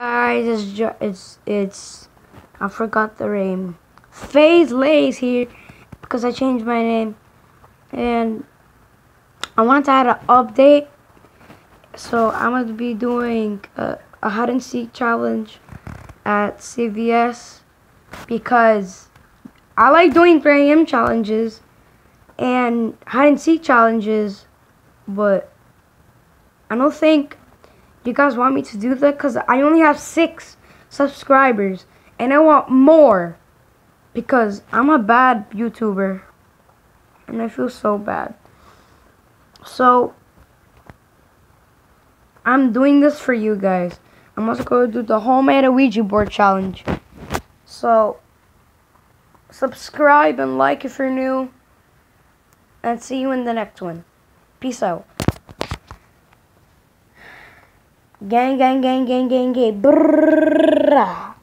Guys, it's it's it's I forgot the name. FaZe Lays here because I changed my name, and I wanted to add an update. So I'm gonna be doing a, a hide and seek challenge at CVS because I like doing 3 a.m. challenges and hide and seek challenges, but I don't think you guys want me to do that because I only have six subscribers and I want more because I'm a bad YouTuber and I feel so bad. So I'm doing this for you guys. I'm also going to do the homemade Ouija board challenge. So subscribe and like if you're new and see you in the next one. Peace out. Gang, gang, gang, gang, gang, gang. Brrrr.